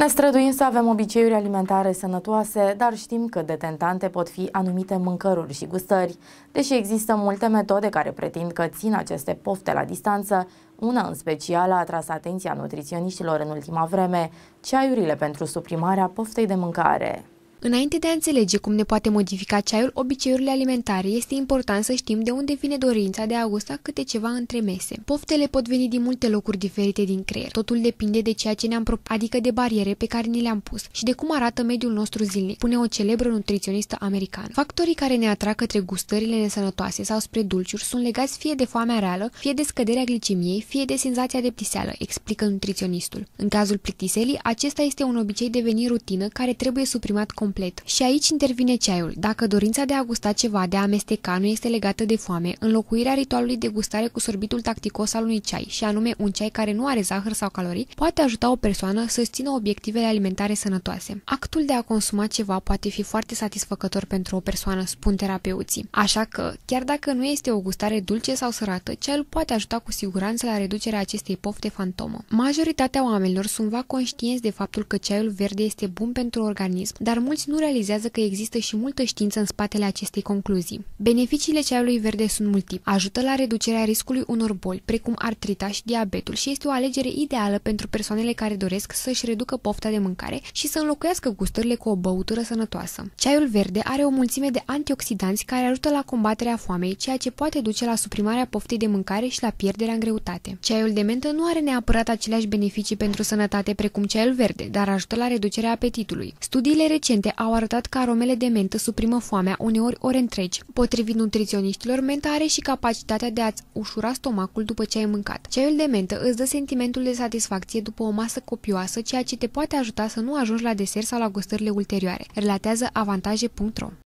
Ne străduim să avem obiceiuri alimentare sănătoase, dar știm că detentante pot fi anumite mâncăruri și gustări. Deși există multe metode care pretind că țin aceste pofte la distanță, una în special a atras atenția nutriționiștilor în ultima vreme, ceaiurile pentru suprimarea poftei de mâncare. Înainte de a înțelege cum ne poate modifica ceaiul obiceiurile alimentare, este important să știm de unde vine dorința de a gusta câte ceva între mese. Poftele pot veni din multe locuri diferite din creier. Totul depinde de ceea ce ne-am propus, adică de bariere pe care ni le-am pus și de cum arată mediul nostru zilnic, pune o celebră nutriționistă americană. Factorii care ne atrag către gustările nesănătoase sau spre dulciuri sunt legați fie de foamea reală, fie de scăderea glicemiei, fie de senzația de plictiseală, explică nutriționistul. În cazul plictiselii, acesta este un obicei devenit rutină care trebuie suprimat complet complet. Și aici intervine ceaiul. Dacă dorința de a gusta ceva, de a amesteca, nu este legată de foame, înlocuirea ritualului de gustare cu sorbitul tacticos al unui ceai, și anume un ceai care nu are zahăr sau calorii, poate ajuta o persoană să țină obiectivele alimentare sănătoase. Actul de a consuma ceva poate fi foarte satisfăcător pentru o persoană, spun terapeuții. Așa că, chiar dacă nu este o gustare dulce sau sărată, ceaiul poate ajuta cu siguranță la reducerea acestei pofte fantomă. Majoritatea oamenilor sunt va conștienți de faptul că ceaiul verde este bun pentru organism, dar mulți mulți nu realizează că există și multă știință în spatele acestei concluzii. Beneficiile ceaiului verde sunt multiple. Ajută la reducerea riscului unor boli, precum artrita și diabetul și este o alegere ideală pentru persoanele care doresc să-și reducă pofta de mâncare și să înlocuiască gustările cu o băutură sănătoasă. Ceaiul verde are o mulțime de antioxidanți care ajută la combaterea foamei, ceea ce poate duce la suprimarea poftei de mâncare și la pierderea în greutate. Ceaiul de mentă nu are neapărat aceleași beneficii pentru sănătate precum ceaiul verde, dar ajută la reducerea apetitului. Studiile recente au arătat că aromele de mentă suprimă foamea uneori ore întregi. Potrivit nutriționiștilor, menta are și capacitatea de a-ți ușura stomacul după ce ai mâncat. Ceaiul de mentă îți dă sentimentul de satisfacție după o masă copioasă, ceea ce te poate ajuta să nu ajungi la desert sau la gustările ulterioare, relatează avantaje.ro.